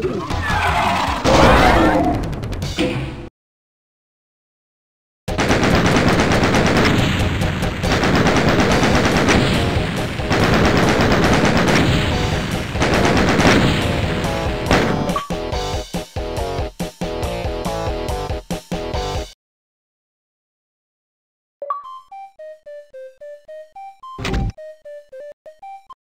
Ugh.